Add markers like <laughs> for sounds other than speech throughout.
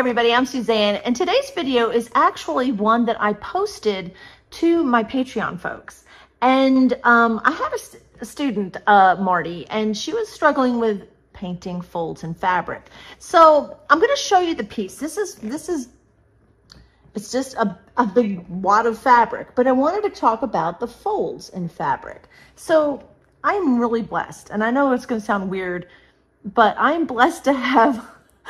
everybody, I'm Suzanne, and today's video is actually one that I posted to my Patreon folks. And um, I had a, st a student, uh, Marty, and she was struggling with painting folds in fabric. So I'm going to show you the piece. This is, this is, it's just a, a big wad of fabric, but I wanted to talk about the folds in fabric. So I'm really blessed, and I know it's going to sound weird, but I'm blessed to have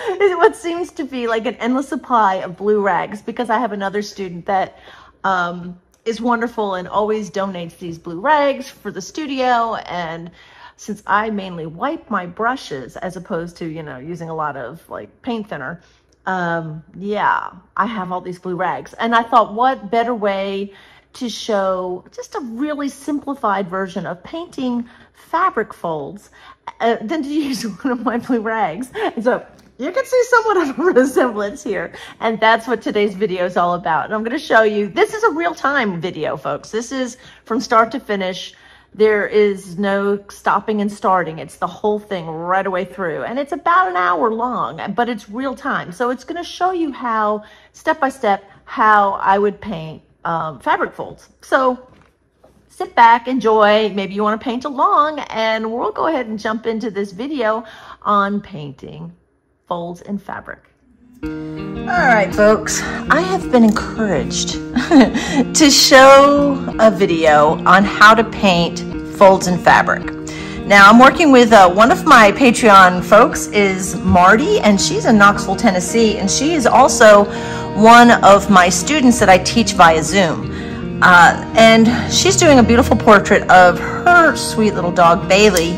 <laughs> what seems to be like an endless supply of blue rags because I have another student that um, is wonderful and always donates these blue rags for the studio. And since I mainly wipe my brushes as opposed to, you know, using a lot of like paint thinner, um, yeah, I have all these blue rags. And I thought, what better way to show just a really simplified version of painting fabric folds uh, than to <laughs> use one of my blue rags. And so you can see somewhat of a <laughs> resemblance here. And that's what today's video is all about. And I'm going to show you, this is a real-time video, folks. This is from start to finish. There is no stopping and starting. It's the whole thing right away through. And it's about an hour long, but it's real time. So it's going to show you how, step by step, how I would paint um, fabric folds. So sit back, enjoy. Maybe you want to paint along, and we'll go ahead and jump into this video on painting folds in fabric. All right, folks, I have been encouraged <laughs> to show a video on how to paint folds in fabric. Now, I'm working with uh, one of my Patreon folks is Marty, and she's in Knoxville, Tennessee, and she is also one of my students that I teach via Zoom. Uh, and she's doing a beautiful portrait of her sweet little dog, Bailey,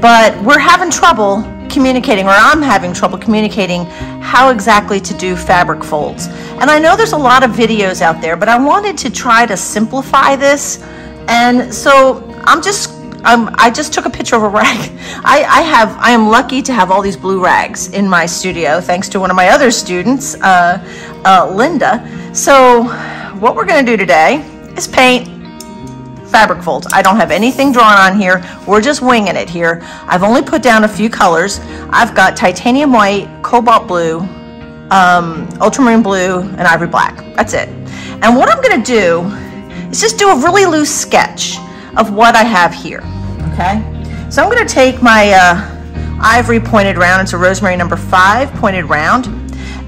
but we're having trouble communicating, or I'm having trouble communicating how exactly to do fabric folds. And I know there's a lot of videos out there, but I wanted to try to simplify this. And so I'm just I'm, I just took a picture of a rag. <laughs> I, I, have, I am lucky to have all these blue rags in my studio, thanks to one of my other students, uh, uh, Linda. So what we're gonna do today is paint fabric folds. I don't have anything drawn on here. We're just winging it here. I've only put down a few colors. I've got titanium white, cobalt blue, um, ultramarine blue, and ivory black. That's it. And what I'm gonna do is just do a really loose sketch of what I have here, okay? So I'm gonna take my uh, ivory pointed round, it's a rosemary number five pointed round,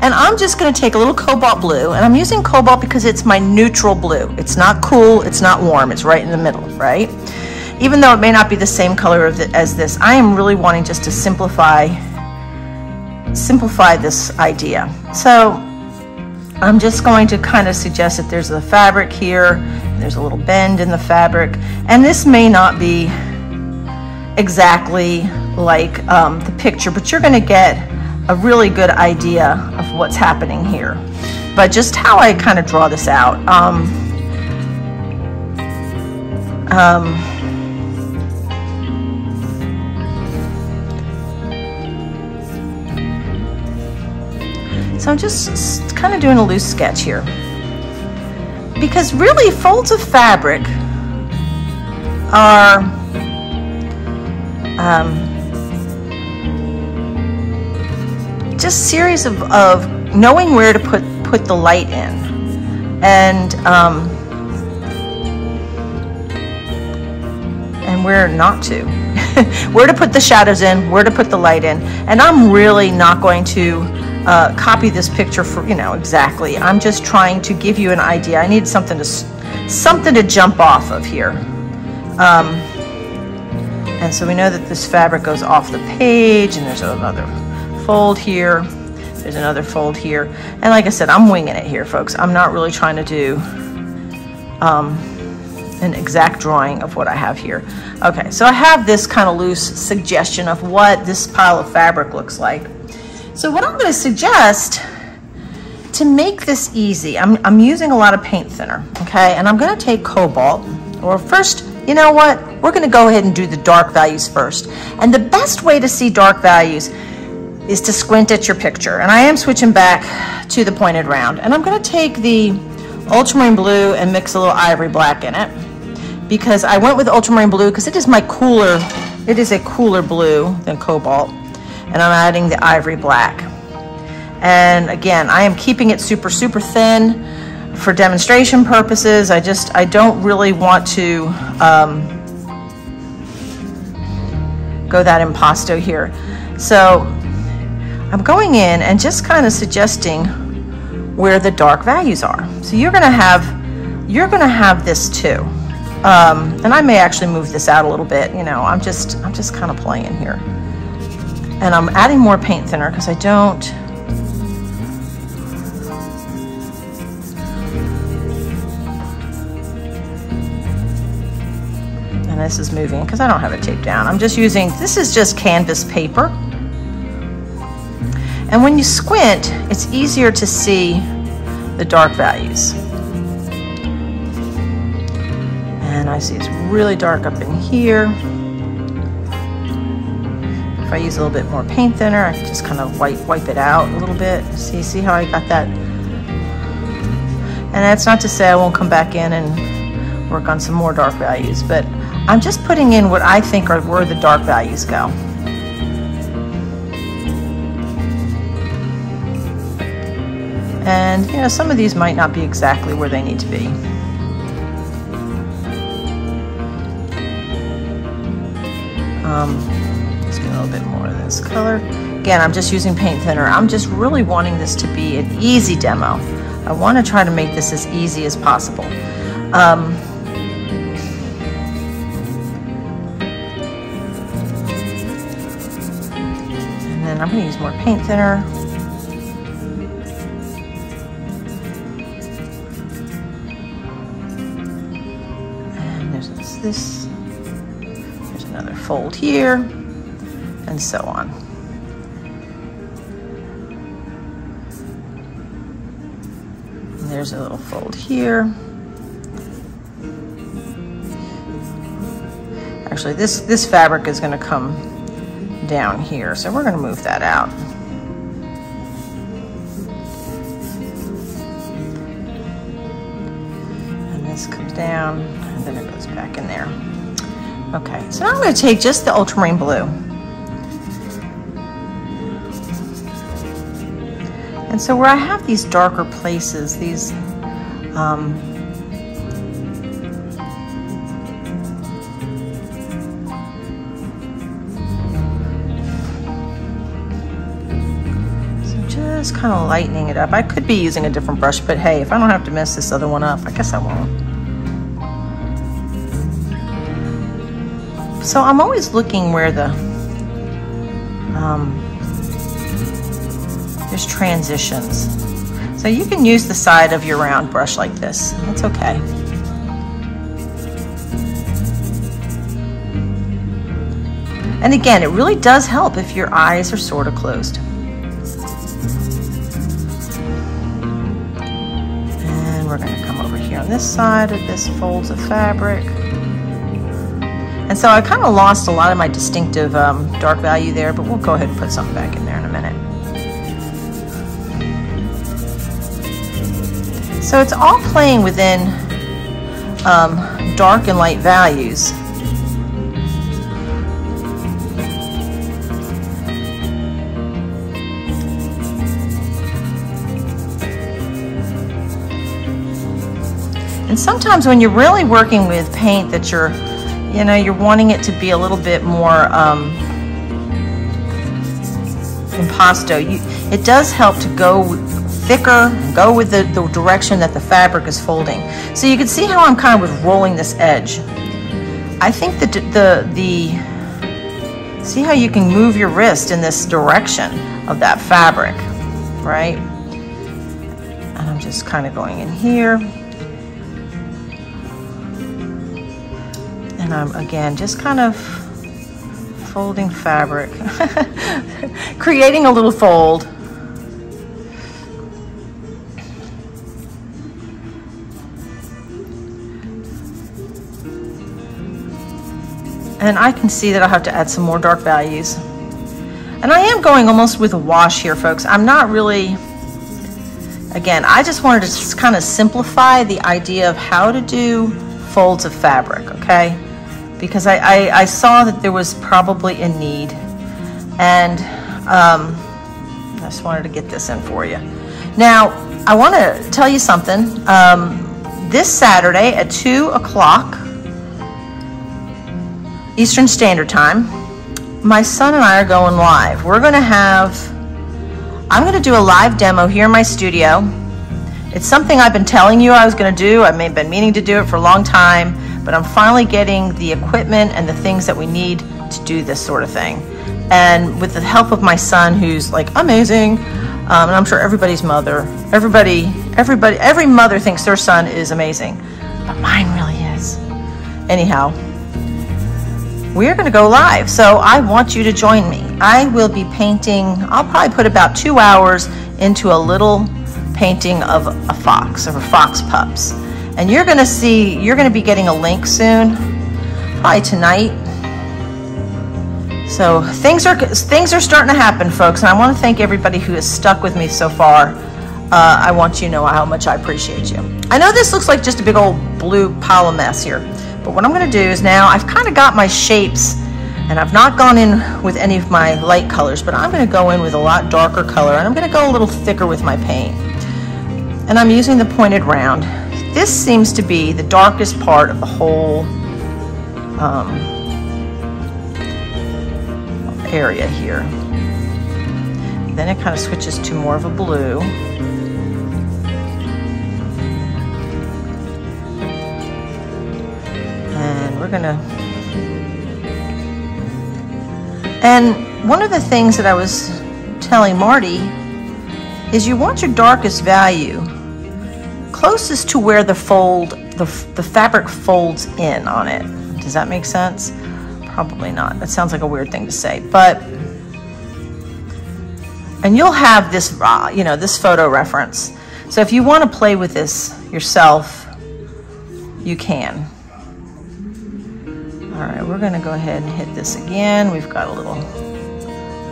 and I'm just gonna take a little cobalt blue, and I'm using cobalt because it's my neutral blue. It's not cool, it's not warm, it's right in the middle, right? Even though it may not be the same color as this, I am really wanting just to simplify, simplify this idea. So I'm just going to kind of suggest that there's a fabric here, there's a little bend in the fabric, and this may not be exactly like um, the picture, but you're gonna get a really good idea of what's happening here. But just how I kind of draw this out. Um, um, so I'm just kind of doing a loose sketch here. Because really folds of fabric are um, just series of, of knowing where to put put the light in. And um, and where not to. <laughs> Where to put the shadows in where to put the light in. And I'm really not going to uh, copy this picture for you know exactly. I'm just trying to give you an idea. I need something to something to jump off of here. Um, and so we know that this fabric goes off the page and there's another fold here. There's another fold here. And like I said, I'm winging it here, folks. I'm not really trying to do um, an exact drawing of what I have here. Okay, so I have this kind of loose suggestion of what this pile of fabric looks like. So what I'm gonna suggest to make this easy, I'm, I'm using a lot of paint thinner, okay? And I'm gonna take cobalt, or first, you know what? We're gonna go ahead and do the dark values first. And the best way to see dark values is to squint at your picture. And I am switching back to the pointed round. And I'm going to take the ultramarine blue and mix a little ivory black in it because I went with ultramarine blue because it is my cooler, it is a cooler blue than cobalt. And I'm adding the ivory black. And again, I am keeping it super, super thin for demonstration purposes. I just, I don't really want to um, go that impasto here. So I'm going in and just kind of suggesting where the dark values are. So you're gonna have, you're gonna have this too. Um, and I may actually move this out a little bit, you know, I'm just, I'm just kind of playing here. And I'm adding more paint thinner because I don't, and this is moving because I don't have it taped down. I'm just using, this is just canvas paper. And when you squint, it's easier to see the dark values. And I see it's really dark up in here. If I use a little bit more paint thinner, I can just kind of wipe, wipe it out a little bit. See, see how I got that? And that's not to say I won't come back in and work on some more dark values, but I'm just putting in what I think are where the dark values go. And you know, some of these might not be exactly where they need to be. Um, let's get a little bit more of this color. Again, I'm just using paint thinner. I'm just really wanting this to be an easy demo. I want to try to make this as easy as possible. Um, and then I'm going to use more paint thinner. Fold here, and so on. There's a little fold here. Actually, this, this fabric is gonna come down here, so we're gonna move that out. And this comes down, Okay, so now I'm going to take just the ultramarine blue. And so where I have these darker places, these um, just kind of lightening it up. I could be using a different brush, but hey, if I don't have to mess this other one up, I guess I won't. So I'm always looking where the, um, there's transitions. So you can use the side of your round brush like this. That's okay. And again, it really does help if your eyes are sort of closed. And we're going to come over here on this side of this folds of fabric. And so I kind of lost a lot of my distinctive um, dark value there, but we'll go ahead and put something back in there in a minute. So it's all playing within um, dark and light values. And sometimes when you're really working with paint that you're you know, you're wanting it to be a little bit more um, impasto. You, it does help to go thicker, go with the, the direction that the fabric is folding. So you can see how I'm kind of rolling this edge. I think that the, the, see how you can move your wrist in this direction of that fabric, right? And I'm just kind of going in here. And I'm, again, just kind of folding fabric, <laughs> creating a little fold. And I can see that I'll have to add some more dark values. And I am going almost with a wash here, folks. I'm not really, again, I just wanted to just kind of simplify the idea of how to do folds of fabric, okay? Because I, I, I saw that there was probably a need. And um, I just wanted to get this in for you. Now, I want to tell you something. Um, this Saturday at 2 o'clock Eastern Standard Time, my son and I are going live. We're going to have, I'm going to do a live demo here in my studio. It's something I've been telling you I was going to do. I've been meaning to do it for a long time, but I'm finally getting the equipment and the things that we need to do this sort of thing. And with the help of my son, who's like amazing, um, and I'm sure everybody's mother, everybody, everybody, every mother thinks their son is amazing, but mine really is. Anyhow, we're going to go live. So I want you to join me. I will be painting, I'll probably put about two hours into a little painting of a fox, of a fox pups. And you're to see, you're to be getting a link soon, probably tonight. So things are things are starting to happen, folks, and I want to thank everybody who has stuck with me so far. Uh, I want you to know how much I appreciate you. I know this looks like just a big old blue pile of mess here. But what I'm to do is now I've kind of got my shapes and I've not gone in with any of my light colors, but I'm to go in with a lot darker color and I'm to go a little thicker with my paint. And I'm using the pointed round. This seems to be the darkest part of the whole um, area here. Then it kind of switches to more of a blue. And we're gonna and one of the things that I was telling Marty is you want your darkest value closest to where the fold the, the fabric folds in on it. Does that make sense? Probably not. That sounds like a weird thing to say but and you'll have this uh, you know this photo reference. So if you want to play with this yourself you can. All right, we're gonna go ahead and hit this again. We've got a little,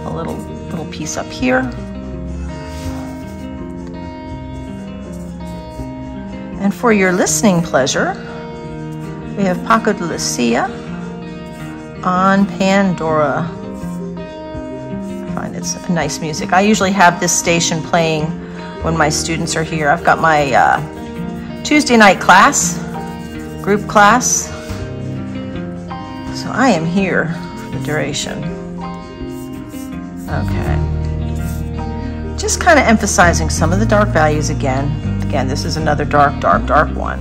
a little, little piece up here. And for your listening pleasure, we have Paco de Lucia on Pandora. I find it's nice music. I usually have this station playing when my students are here. I've got my uh, Tuesday night class, group class, so I am here for the duration. Okay. Just kind of emphasizing some of the dark values again. Again, this is another dark, dark, dark one.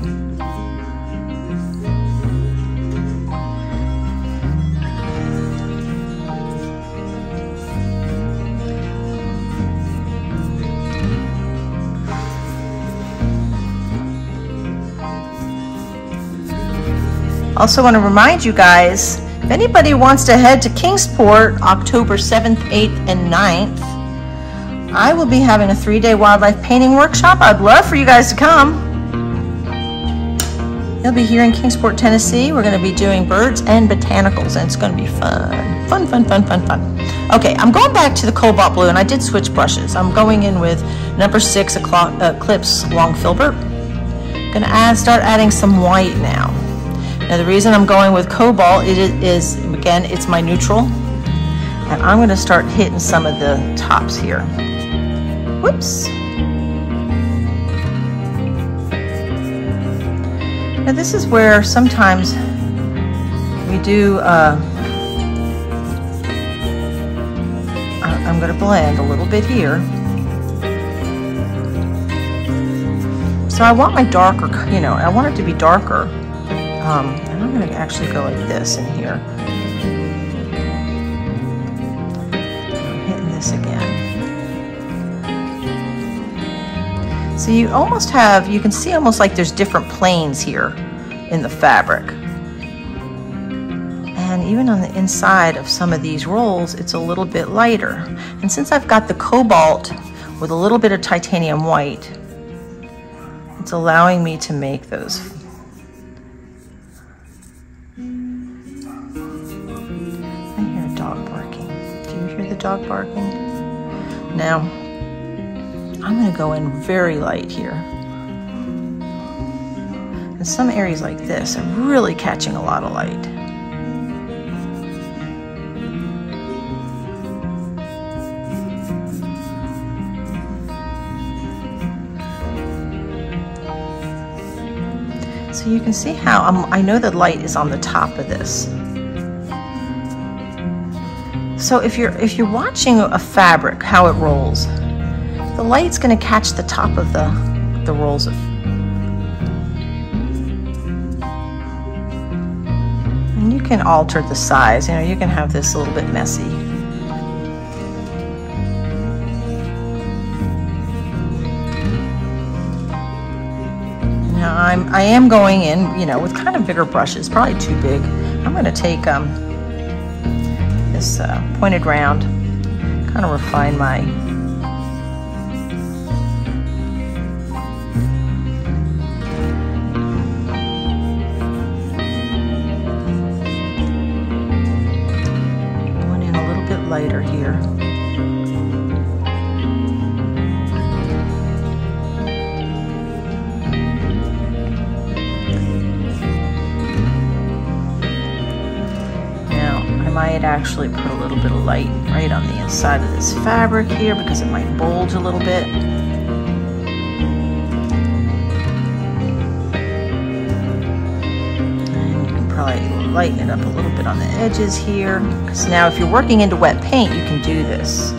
Also want to remind you guys, if anybody wants to head to Kingsport October 7th, 8th, and 9th, I will be having a three-day wildlife painting workshop. I'd love for you guys to come. You'll be here in Kingsport, Tennessee. We're going to be doing birds and botanicals, and it's going to be fun. Fun, fun, fun, fun, fun. Okay, I'm going back to the cobalt blue, and I did switch brushes. I'm going in with number six Eclipse Long Filbert. I'm Going to add, start adding some white now. Now the reason I'm going with cobalt it is, again, it's my neutral. And I'm going to start hitting some of the tops here. Whoops. Now this is where sometimes we do, uh, I'm going to blend a little bit here. So I want my darker, you know, I want it to be darker. Um, and I'm going to actually go like this in here. So you almost have, you can see almost like there's different planes here in the fabric. And even on the inside of some of these rolls, it's a little bit lighter. And since I've got the cobalt with a little bit of titanium white, it's allowing me to make those I hear a dog barking. Do you hear the dog barking. Now, I'm gonna go in very light here. And some areas like this are really catching a lot of light. So you can see how I'm, I know the light is on the top of this. So if you're if you're watching a fabric, how it rolls, the light's going to catch the top of the the rolls of. And you can alter the size. You know, you can have this a little bit messy. Now I'm, I am going in, you know, with kind of bigger brushes, probably too big. I'm going to take um, this uh, pointed round, kind of refine my actually put a little bit of light right on the inside of this fabric here because it might bulge a little bit. And you can probably lighten it up a little bit on the edges here. Because now if you're working into wet paint, you can do this.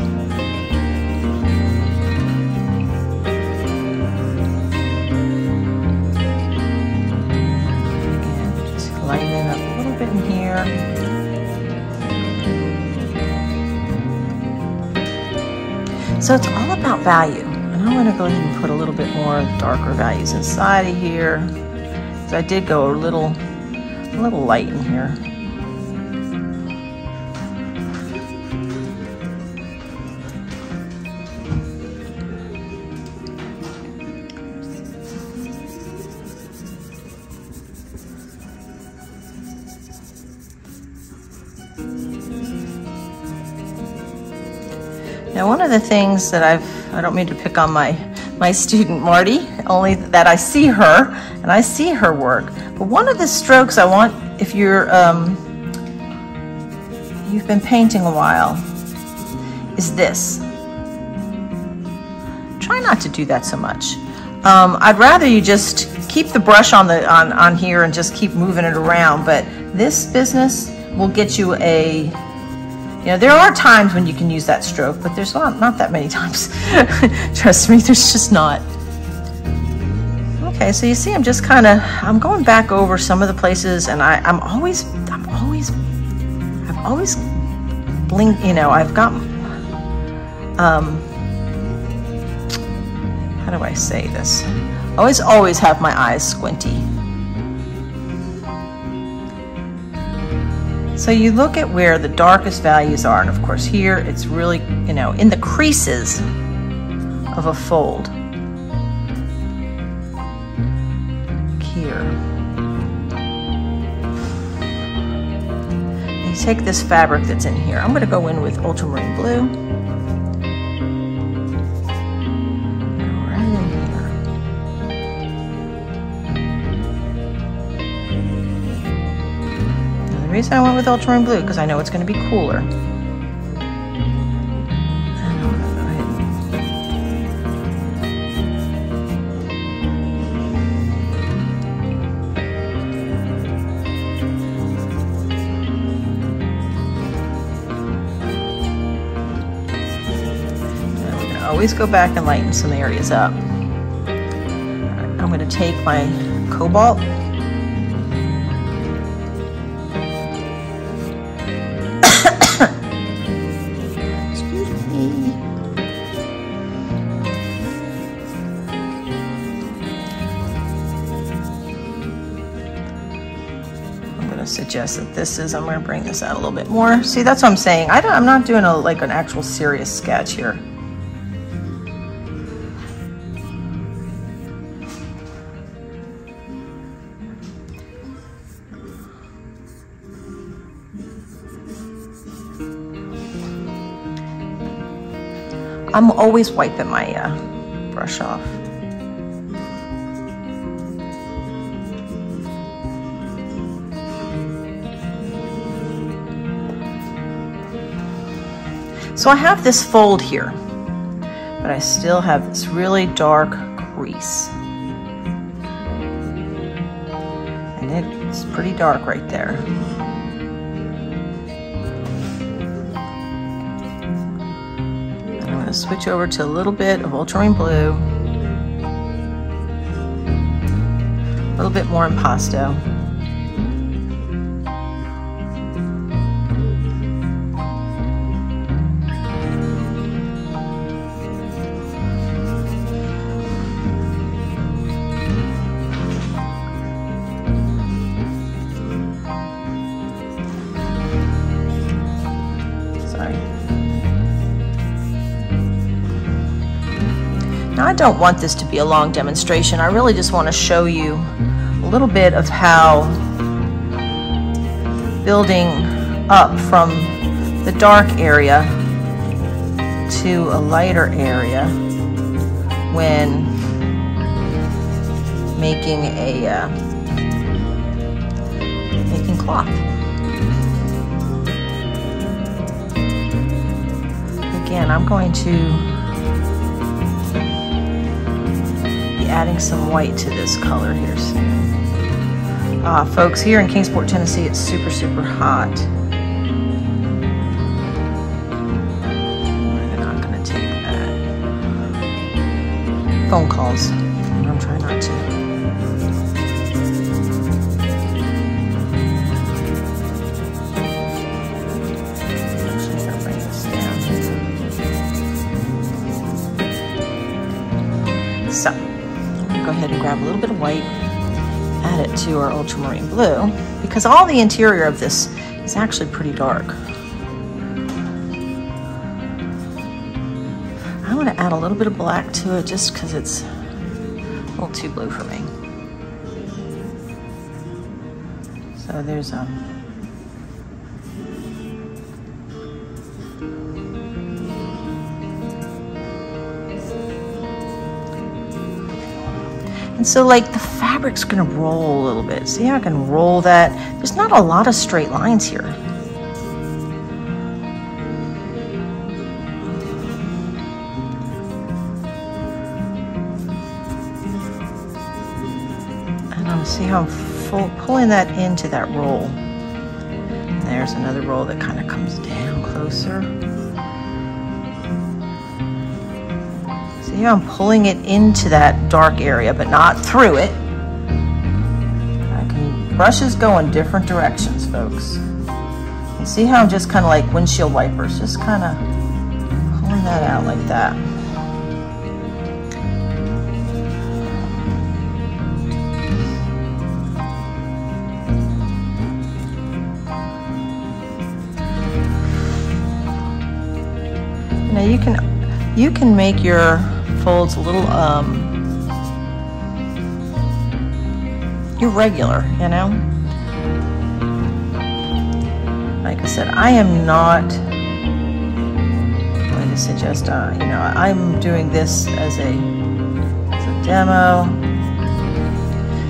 Value. And I'm going to go ahead and put a little bit more darker values inside of here. So I did go a little, a little light in here. Of the things that I've, I don't mean to pick on my, my student Marty, only that I see her and I see her work. But one of the strokes I want, if you're, um, you've been painting a while, is this. Try not to do that so much. Um, I'd rather you just keep the brush on the on, on here and just keep moving it around. But this business will get you a you know, there are times when you can use that stroke, but there's not, not that many times. <laughs> Trust me, there's just not. Okay, so you see I'm just kind of, I'm going back over some of the places and I, I'm always, I'm always, I've always blink, you know, I've got, um, how do I say this? I always, always have my eyes squinty. So you look at where the darkest values are, and of course here it's really, you know, in the creases of a fold. Here. You take this fabric that's in here. I'm going to go in with ultramarine blue. Reason I went with ultramarine blue because I know it's going to be cooler. always go back and lighten some areas up. I'm going to take my cobalt suggest that this is, I'm going to bring this out a little bit more. See, that's what I'm saying. I am not doing a like an actual serious sketch here. I'm always wiping my uh, brush off. So I have this fold here, but I still have this really dark crease. And it's pretty dark right there. I'm to switch over to a little bit of ultramarine blue. A little bit more impasto. Don't want this to be a long demonstration. I really just want to show you a little bit of how building up from the dark area to a lighter area when making a uh, making cloth. Again, I'm going to adding some white to this color here. Uh, folks, here in Kingsport, Tennessee, it's super, super hot. I'm not going to take that. Phone calls. Little bit of white, add it to our ultramarine blue, because all the interior of this is actually pretty dark. I want to add a little bit of black to it just because it's a little too blue for me. So there's um, so like the fabric's gonna roll a little bit. See how I can roll that? There's not a lot of straight lines here. And see how I'm full, pulling that into that roll. There's another roll that kind of comes down closer. I'm pulling it into that dark area, but not through it. I can, brushes go in different directions, folks. And see how I'm just kind of like windshield wipers, just kind of pulling that out like that. Now you can you can make your folds a little um, irregular, you know? Like I said, I am not going to suggest, uh, you know, I'm doing this as a, as a demo.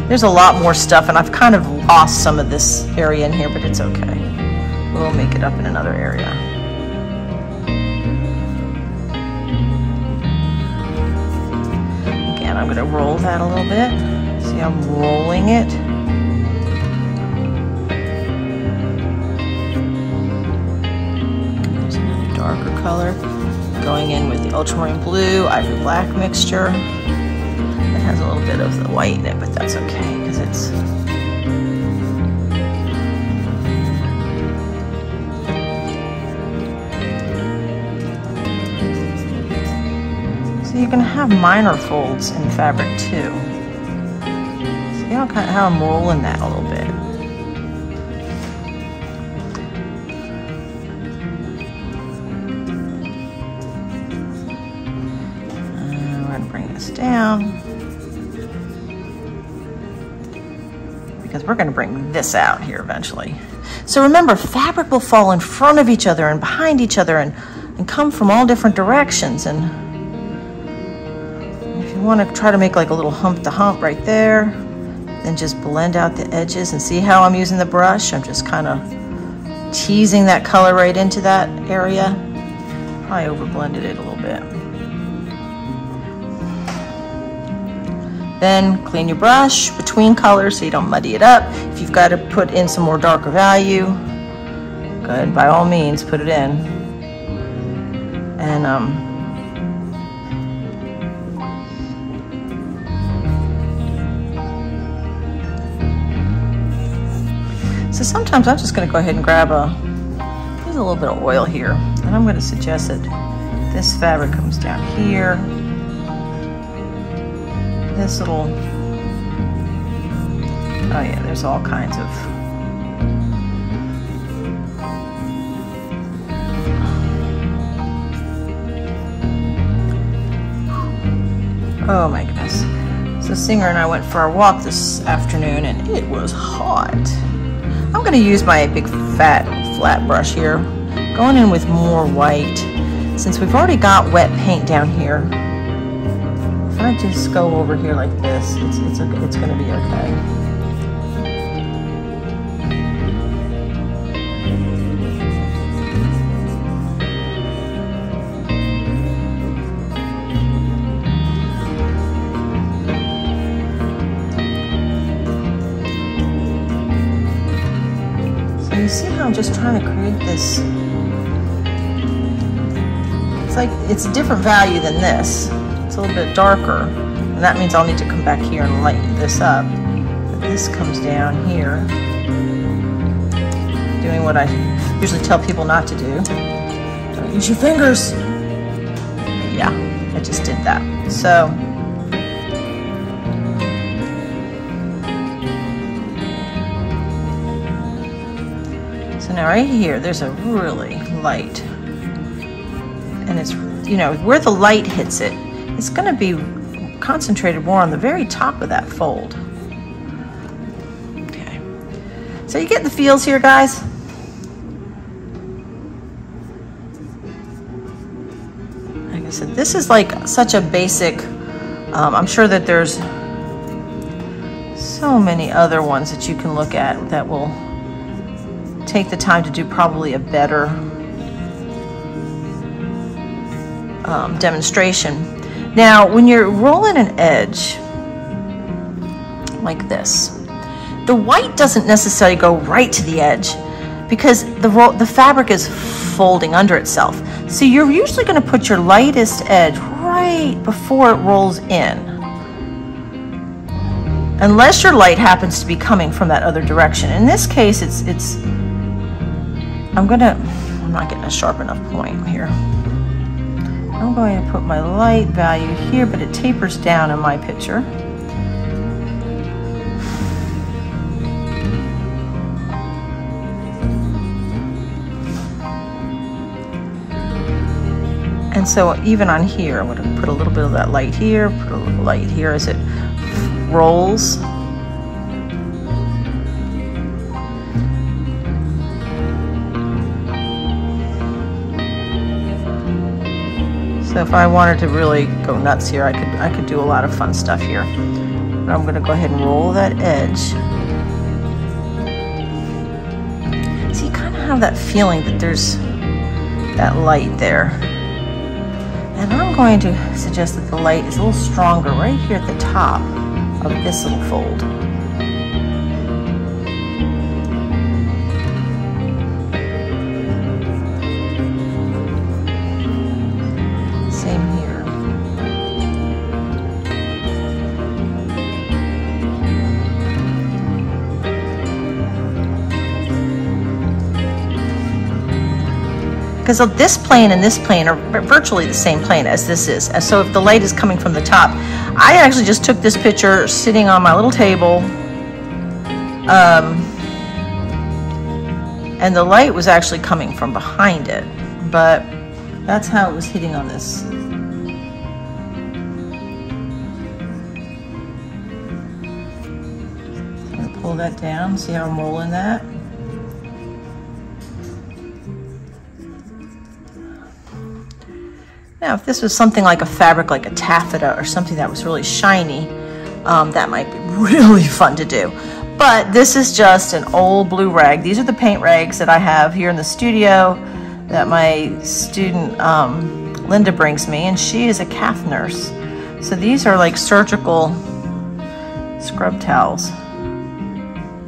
There's a lot more stuff, and I've kind of lost some of this area in here, but it's okay. We'll make it up in another area. I'm to roll that a little bit. See, I'm rolling it. There's another darker color going in with the ultramarine blue, ivory black mixture. It has a little bit of the white in it, but that's okay because it's you can have minor folds in fabric too. See how, how I'm rolling that a little bit. And we're going to bring this down. Because we're going to bring this out here eventually. So remember, fabric will fall in front of each other and behind each other and, and come from all different directions. And you want to try to make like a little hump to hump right there. Then just blend out the edges and see how I'm using the brush. I'm just kind of teasing that color right into that area. Probably over blended it a little bit. Then clean your brush between colors so you don't muddy it up. If you've got to put in some more darker value, good, by all means put it in. And um, So sometimes I'm just gonna go ahead and grab a, there's a little bit of oil here. And I'm gonna suggest that this fabric comes down here. This little, oh yeah, there's all kinds of Oh my goodness. So Singer and I went for our walk this afternoon and it was hot. I'm going to use my big fat flat brush here, going in with more white. Since we've already got wet paint down here, if I just go over here like this, it's, it's, it's going to be okay. You see how I'm just trying to create this? It's like, it's a different value than this. It's a little bit darker. And that means I'll need to come back here and lighten this up. But this comes down here. Doing what I usually tell people not to do. Don't use your fingers. Yeah, I just did that. So, now right here, there's a really light, and it's, you know, where the light hits it, it's gonna be concentrated more on the very top of that fold. Okay, so you get the feels here, guys? Like I said, this is like such a basic, um, I'm sure that there's so many other ones that you can look at that will take the time to do probably a better um, demonstration. Now, when you're rolling an edge like this, the white doesn't necessarily go right to the edge because the, the fabric is folding under itself. So you're usually going to put your lightest edge right before it rolls in. Unless your light happens to be coming from that other direction. In this case, it's, it's I'm gonna, I'm not getting a sharp enough point here. I'm going to put my light value here, but it tapers down in my picture. And so even on here, I'm to put a little bit of that light here, put a little light here as it rolls. So if I wanted to really go nuts here, I could I could do a lot of fun stuff here. But I'm gonna go ahead and roll that edge. So you kind of have that feeling that there's that light there. And I'm going to suggest that the light is a little stronger right here at the top of this little fold. Because this plane and this plane are virtually the same plane as this is. So if the light is coming from the top, I actually just took this picture sitting on my little table. Um, and the light was actually coming from behind it, but that's how it was hitting on this. pull that down, see how I'm rolling that? Now, if this was something like a fabric, like a taffeta or something that was really shiny, um, that might be <laughs> really fun to do. But this is just an old blue rag. These are the paint rags that I have here in the studio that my student Linda brings me, and she is a cath nurse. So these are like surgical scrub towels.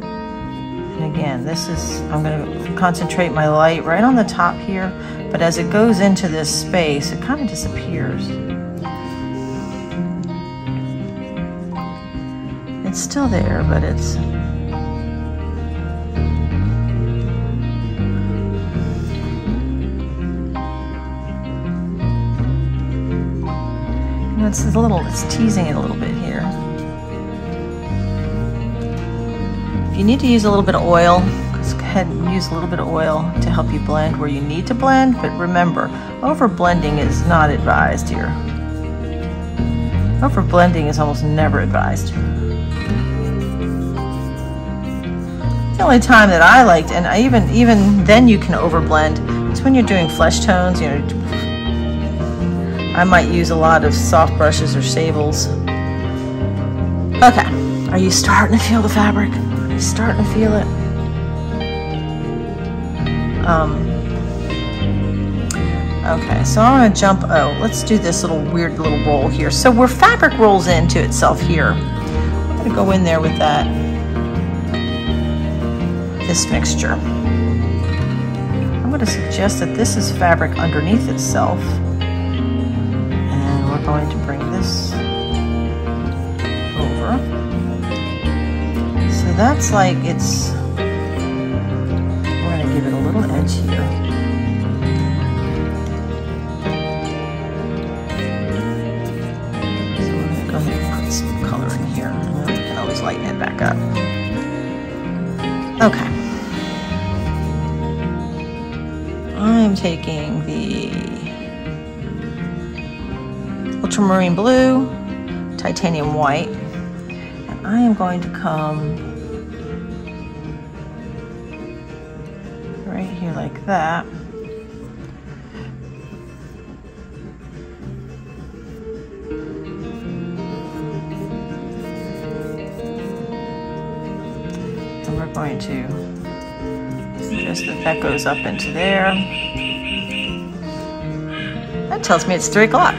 And again, this is, I'm gonna concentrate my light right on the top here, but as it goes into this space, it kind of disappears. It's still there, but it's it's a little, it's teasing it a little bit here. If you need to use a little bit of oil, ahead and use a little bit of oil to help you blend where you need to blend, but remember, over blending is not advised here. Over blending is almost never advised. The only time that I liked, and I even even then you can overblend, is when you're doing flesh tones, you know, I might use a lot of soft brushes or sables. Okay, are you starting to feel the fabric? Are you starting to feel it? Um, okay, so I'm gonna jump, oh, let's do this little weird little roll here. So where fabric rolls into itself here, I'm gonna go in there with that, this mixture. I'm gonna suggest that this is fabric underneath itself And we're going to bring this over. So that's like it's, taking the ultramarine blue, titanium white, and I am going to come right here like that. And we're going to just that that goes up into there. Tells me it's three o'clock.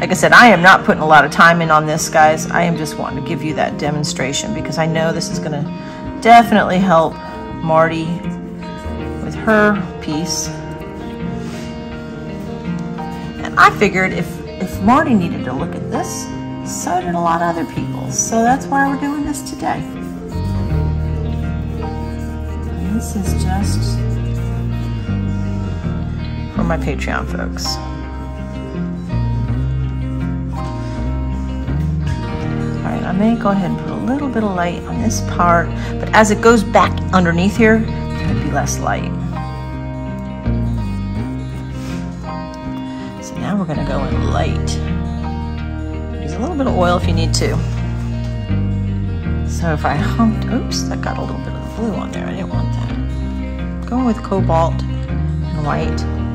Like I said, I am not putting a lot of time in on this, guys. I am just wanting to give you that demonstration because I know this is going to definitely help Marty with her piece. And I figured if, if Marty needed to look at this, so did a lot of other people. So that's why we're doing this today. This is just for my Patreon folks. May go ahead and put a little bit of light on this part, but as it goes back underneath here, to be less light. So now we're going to go in light. Use a little bit of oil if you need to. So if I humped, oops, that got a little bit of blue on there. I didn't want that. Going with cobalt and white.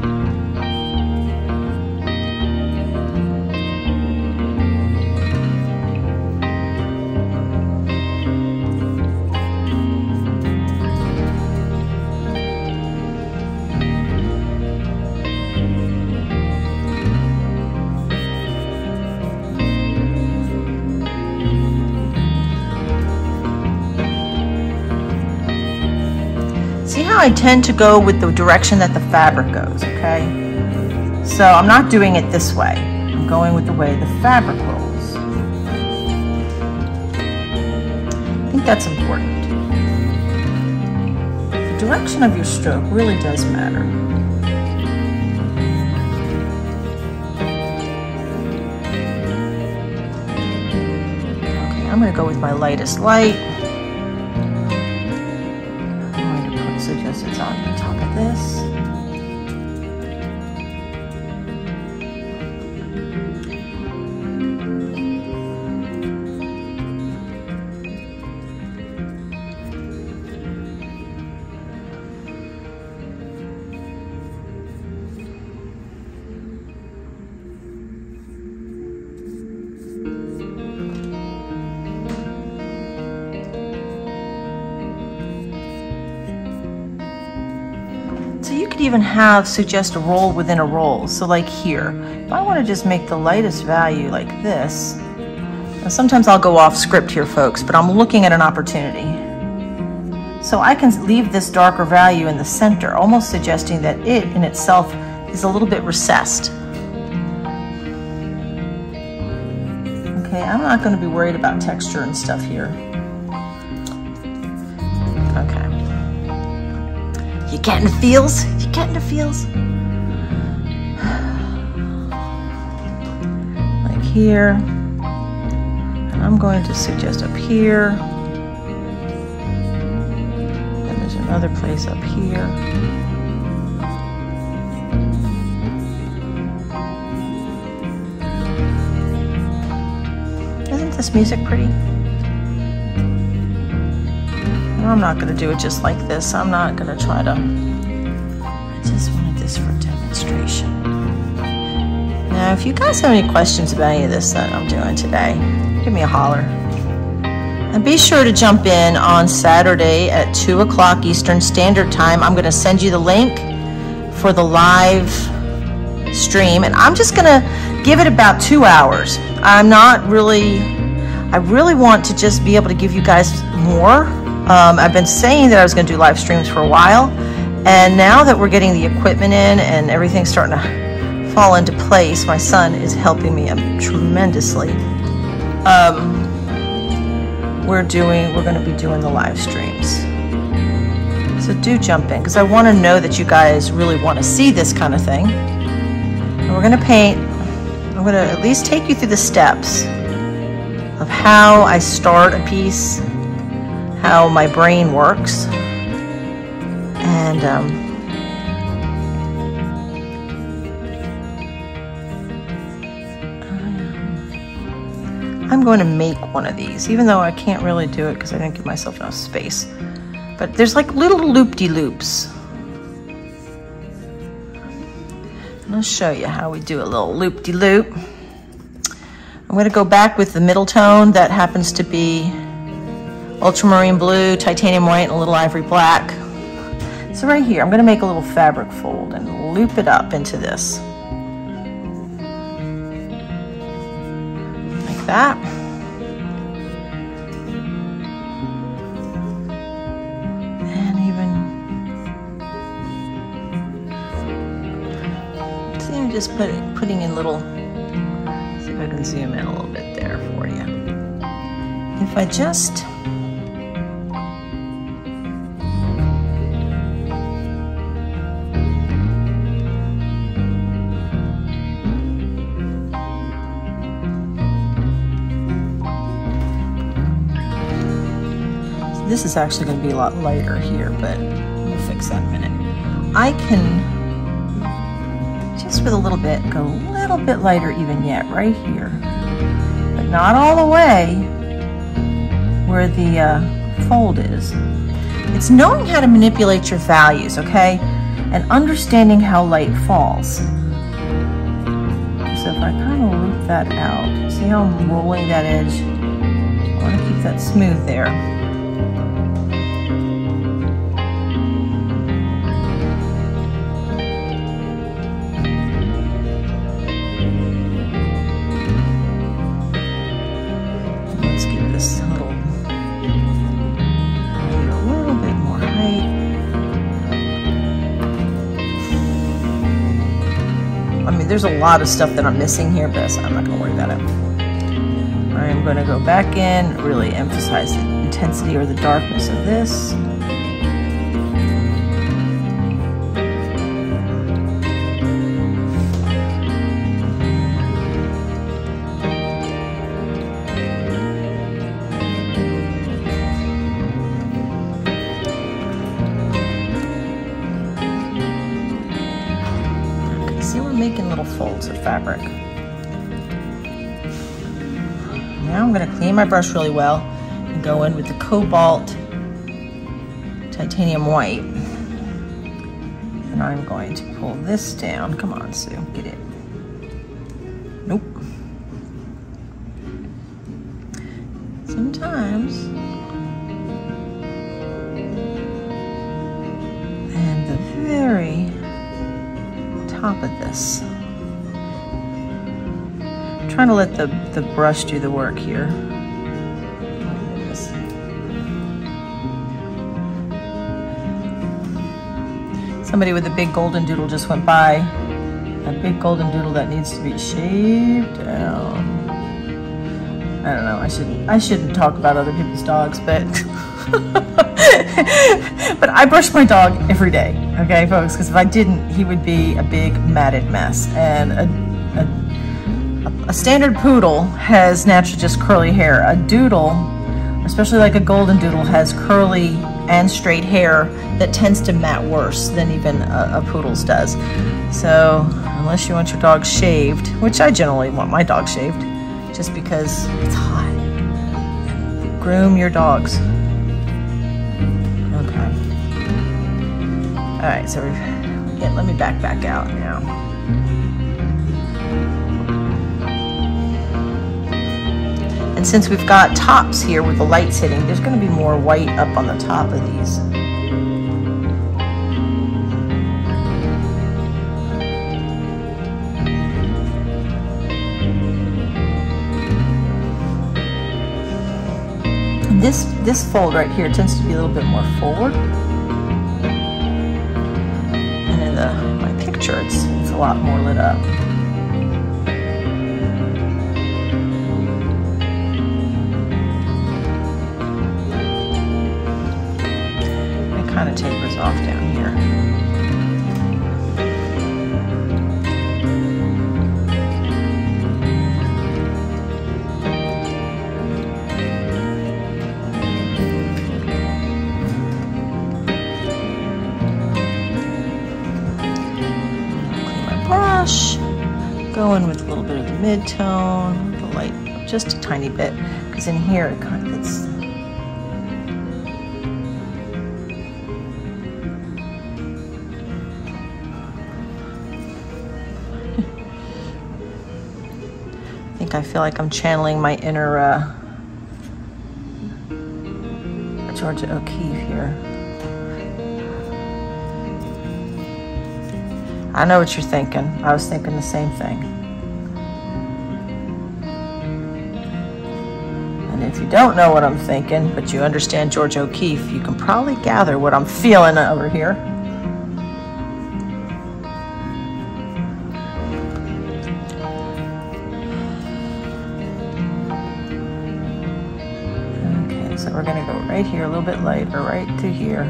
I tend to go with the direction that the fabric goes, okay? So I'm not doing it this way. I'm going with the way the fabric rolls. I think that's important. The direction of your stroke really does matter. Okay, I'm to go with my lightest light. Have suggest a roll within a roll. So like here, if I want to just make the lightest value like this, Now, sometimes I'll go off script here, folks, but I'm looking at an opportunity. So I can leave this darker value in the center, almost suggesting that it in itself is a little bit recessed. Okay, I'm not going to be worried about texture and stuff here. Okay. You getting feels? Getting the feels? Like here. And I'm going to suggest up here. And there's another place up here. Isn't this music pretty? I'm not going to do it just like this. I'm not going to try to... Just wanted this for demonstration. Now, if you guys have any questions about any of this that I'm doing today, give me a holler. And be sure to jump in on Saturday at 2 o'clock Eastern Standard Time. I'm going to send you the link for the live stream. And I'm just going to give it about two hours. I'm not really, I really want to just be able to give you guys more. Um, I've been saying that I was going to do live streams for a while. And now that we're getting the equipment in and everything's starting to fall into place, my son is helping me tremendously um, we're doing, we're going to be doing the live streams. So do jump in because I want to know that you guys really want to see this kind of thing. And we're going to paint, I'm going to at least take you through the steps of how I start a piece, how my brain works, and um, I'm going to make one of these, even though I can't really do it because I didn't give myself enough space. But there's like little loop-de-loops. I'll show you how we do a little loop-de-loop. -loop. I'm going to go back with the middle tone that happens to be ultramarine blue, titanium white, and a little ivory black. So right here, I'm going to make a little fabric fold and loop it up into this. Like that. And even, see, I'm just putting, putting in little, see if I can zoom in a little bit there for you. If I just, This is actually going to be a lot lighter here, but we'll fix that in a minute. I can, just with a little bit, go a little bit lighter even yet, right here. But not all the way where the uh, fold is. It's knowing how to manipulate your values, okay? And understanding how light falls. So if I kind of loop that out, see how I'm rolling that edge? I want to keep that smooth there. There's a lot of stuff that I'm missing here, but I'm not going to worry about it. I'm going to go back in, really emphasize the intensity or the darkness of this. Making little folds of fabric. Now I'm going to clean my brush really well go in with the Cobalt Titanium White. And I'm going to pull this down. Come on, Sue, get it. Nope. Sometimes and the very top of this trying to let the, the brush do the work here. Somebody with a big golden doodle just went by. A big golden doodle that needs to be shaved down. I don't know. I shouldn't. I shouldn't talk about other people's dogs, but <laughs> but I brush my dog every day. Okay, folks, because if I didn't, he would be a big matted mess. And a, a, a standard poodle has naturally just curly hair. A doodle, especially like a golden doodle, has curly and straight hair that tends to mat worse than even a, a poodle's does. So unless you want your dog shaved, which I generally want my dog shaved, just because it's hot. Groom your dogs. Okay. All right, so yeah, let me back back out now. And since we've got tops here with the lights hitting, there's gonna be more white up on the top of these. this, this fold right here tends to be a little bit more forward. And in the, my picture, it's, it's a lot more lit up. Kind of tapers off down here. Going with a little bit of the mid-tone, the light just a tiny bit, because in here it I I feel like I'm channeling my inner uh, Georgia O'Keeffe here. I know what you're thinking. I was thinking the same thing. And if you don't know what I'm thinking, but you understand George O'Keeffe, you can probably gather what I'm feeling over here. Here, a little bit lighter, right to here.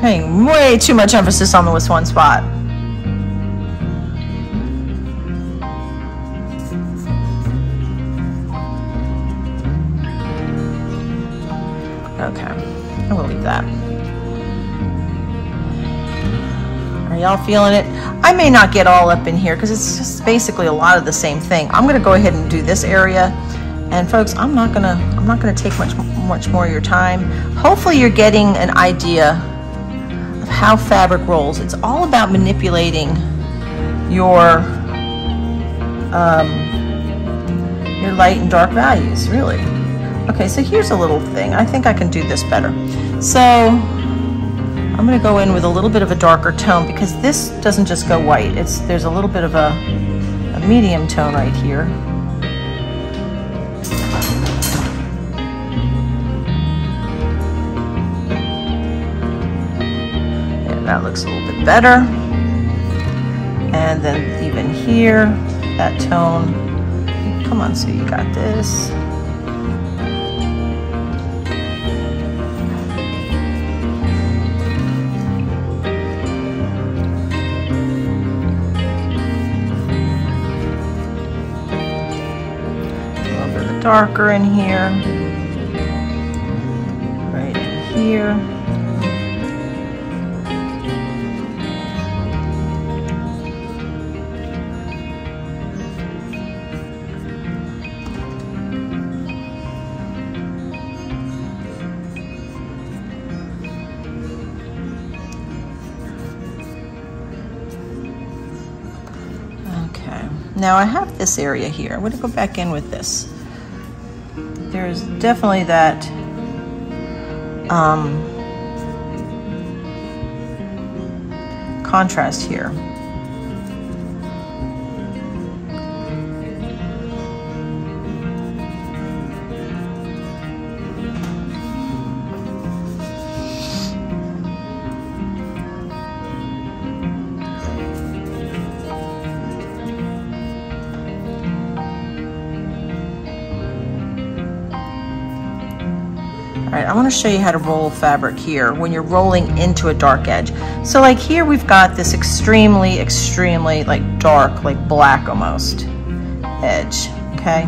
Paying way too much emphasis on this one spot. Okay, I will leave that. Are y'all feeling it? I may not get all up in here because it's just basically a lot of the same thing. I'm gonna go ahead and do this area. And folks, I'm not gonna I'm not gonna take much much more of your time. Hopefully you're getting an idea of how fabric rolls. It's all about manipulating your um, your light and dark values, really. Okay, so here's a little thing. I think I can do this better. So I'm gonna go in with a little bit of a darker tone because this doesn't just go white. It's There's a little bit of a, a medium tone right here. That looks a little bit better. And then even here, that tone. Come on, Sue you got this. Darker in here. Right in here. Now I have this area here. I'm going to go back in with this. There's definitely that um, contrast here. Want to show you how to roll fabric here when you're rolling into a dark edge. So like here we've got this extremely, extremely like dark, like black almost edge, okay?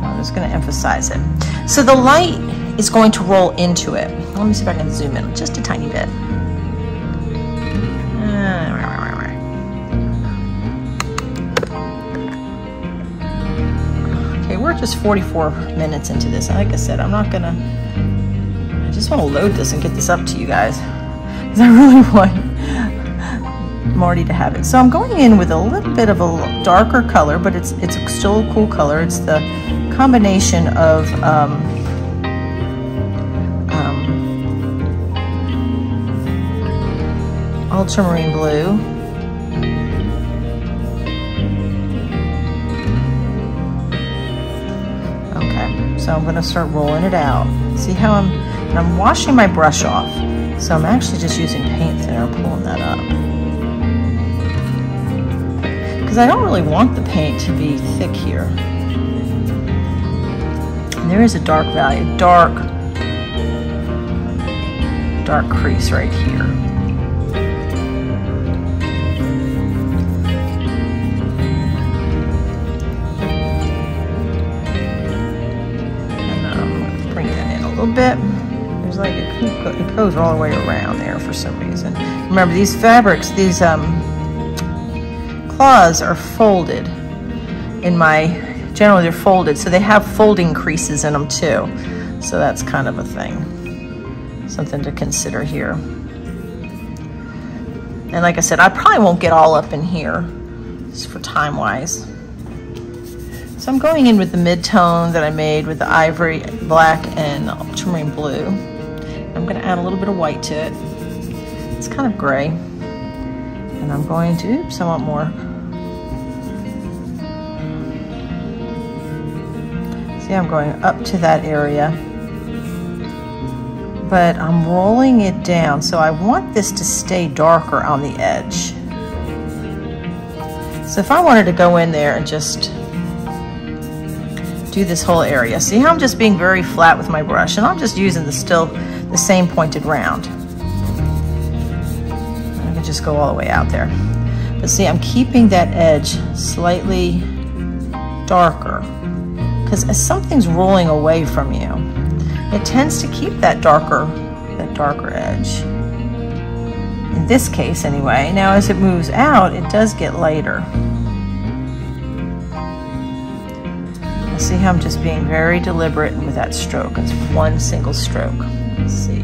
I'm just gonna emphasize it. So the light is going to roll into it. Let me see if I can zoom in just a tiny bit. Okay, we're just 44 minutes into this. Like I said, I'm not gonna, I just wanna load this and get this up to you guys. Because I <laughs> really want Marty to have it. So I'm going in with a little bit of a darker color, but it's it's still a cool color. It's the combination of um, um, ultramarine blue So I'm gonna start rolling it out. See how I'm, and I'm washing my brush off. So I'm actually just using paint thinner, pulling that up. Because I don't really want the paint to be thick here. And there is a dark value, dark, dark crease right here. Bit. There's like a, it goes all the way around there for some reason. Remember these fabrics, these um, claws are folded in my, generally they're folded, so they have folding creases in them too. So that's kind of a thing, something to consider here. And like I said, I probably won't get all up in here, just for time wise. So I'm going in with the mid-tone that I made with the ivory black and ultramarine blue. I'm gonna add a little bit of white to it. It's kind of gray. And I'm going to, oops, I want more. See, I'm going up to that area. But I'm rolling it down, so I want this to stay darker on the edge. So if I wanted to go in there and just do this whole area. See how I'm just being very flat with my brush and I'm just using the still the same pointed round. I can just go all the way out there. But see, I'm keeping that edge slightly darker because as something's rolling away from you, it tends to keep that darker, that darker edge. In this case anyway, now as it moves out, it does get lighter. See how I'm just being very deliberate with that stroke. It's one single stroke. Let's see.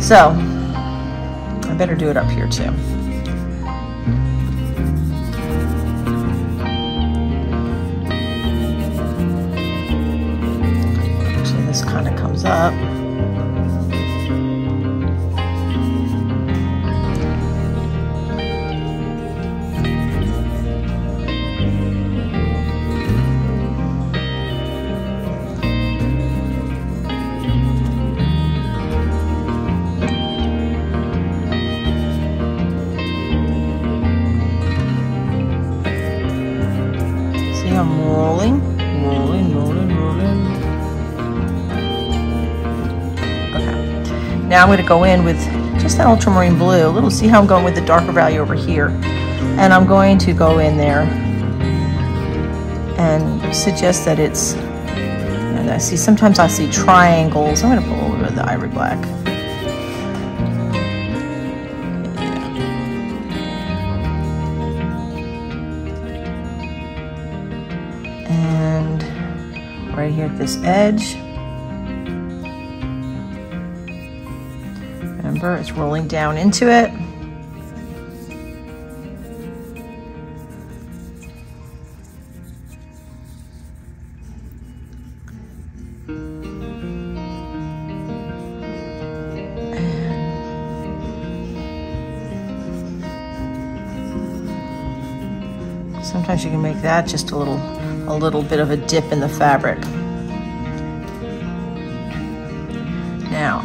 So, I better do it up here too. Actually, this kind of comes up. Now I'm going to go in with just that ultramarine blue. A little, see how I'm going with the darker value over here. And I'm going to go in there and suggest that it's, and I see, sometimes I see triangles. I'm going to pull a little bit of the ivory black. And right here at this edge, It's rolling down into it. Sometimes you can make that just a little, a little bit of a dip in the fabric.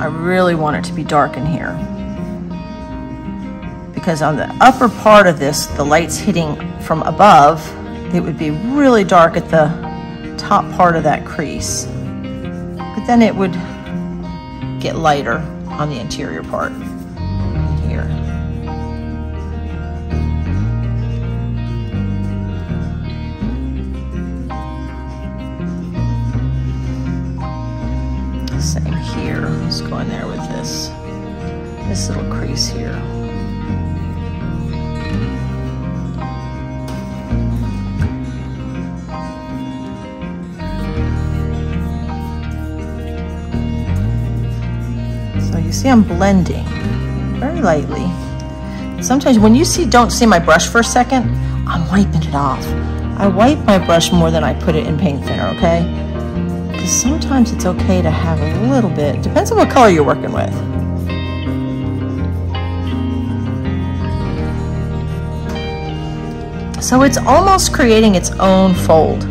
I really want it to be dark in here. Because on the upper part of this, the light's hitting from above, it would be really dark at the top part of that crease. but then it would get lighter on the interior part You see I'm blending very lightly. Sometimes when you see don't see my brush for a second, I'm wiping it off. I wipe my brush more than I put it in paint thinner, okay? Because sometimes it's okay to have a little bit, depends on what color you're working with. So it's almost creating its own fold.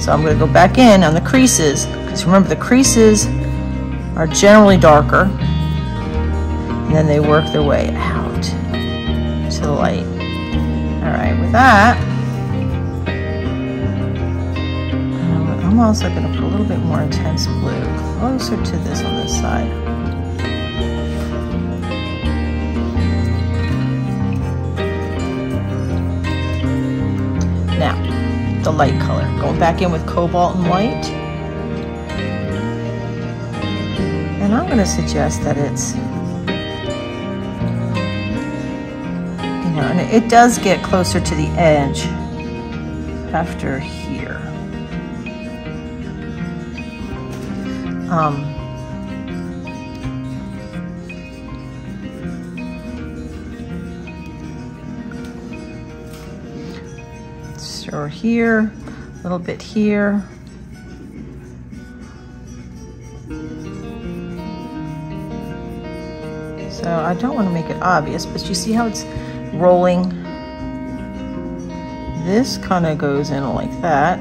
So I'm gonna go back in on the creases, because remember the creases are generally darker and then they work their way out to the light. All right, with that, I'm also going to put a little bit more intense blue closer to this on this side. Now, the light color. Going back in with cobalt and white. I'm going to suggest that it's you know, and it does get closer to the edge after here. Um, so here, a little bit here. Don't want to make it obvious, but you see how it's rolling. This kind of goes in like that.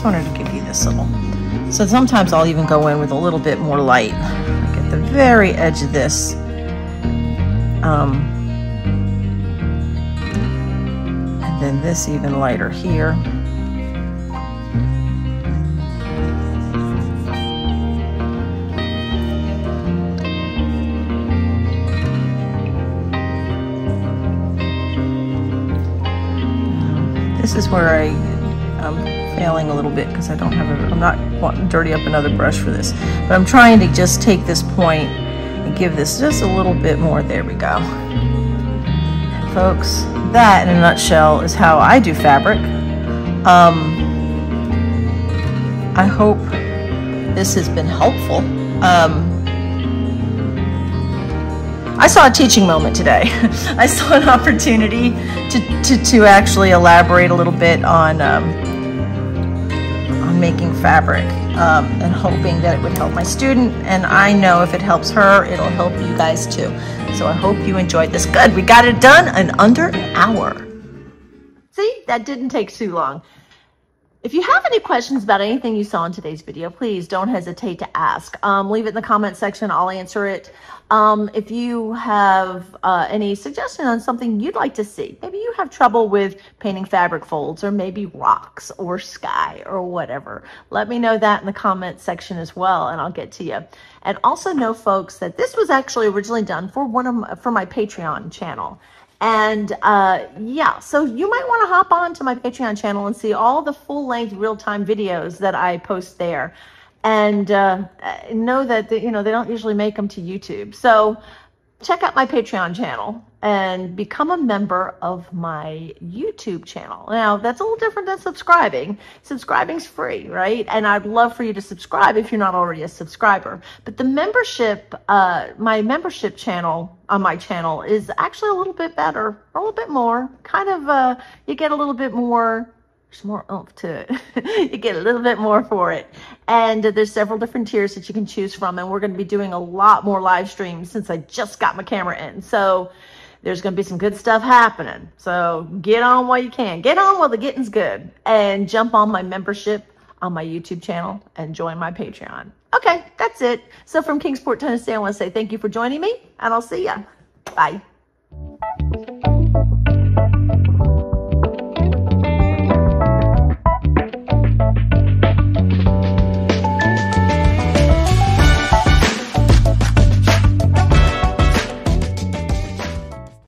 Just wanted to give you this little. So sometimes I'll even go in with a little bit more light, like at the very edge of this. Um, and then this even lighter here. This is where I, am a little bit because I don't have a, I'm not wanting to dirty up another brush for this. But I'm trying to just take this point and give this just a little bit more. There we go. Folks, that in a nutshell is how I do fabric. Um, I hope this has been helpful. Um, I saw a teaching moment today. <laughs> I saw an opportunity to, to, to actually elaborate a little bit on, um, making fabric um, and hoping that it would help my student. And I know if it helps her, it'll help you guys too. So I hope you enjoyed this. Good, we got it done in under an hour. See, that didn't take too long. If you have any questions about anything you saw in today's video, please don't hesitate to ask. Um, leave it in the comment section. I'll answer it. Um, if you have uh, any suggestion on something you'd like to see, maybe you have trouble with painting fabric folds or maybe rocks or sky or whatever, let me know that in the comment section as well and I'll get to you. And also know, folks, that this was actually originally done for one of my, for my Patreon channel. And uh, yeah, so you might want to hop on to my Patreon channel and see all the full length real time videos that I post there. And uh, know that, the, you know, they don't usually make them to YouTube. So check out my Patreon channel and become a member of my YouTube channel. Now, that's a little different than subscribing. Subscribing's free, right? And I'd love for you to subscribe if you're not already a subscriber. But the membership, uh, my membership channel on my channel is actually a little bit better, a little bit more. Kind of, uh, you get a little bit more there's more oomph to it. <laughs> you get a little bit more for it. And uh, there's several different tiers that you can choose from. And we're going to be doing a lot more live streams since I just got my camera in. So there's going to be some good stuff happening. So get on while you can. Get on while the getting's good. And jump on my membership on my YouTube channel and join my Patreon. Okay, that's it. So from Kingsport, Tennessee, I want to say thank you for joining me. And I'll see ya. Bye.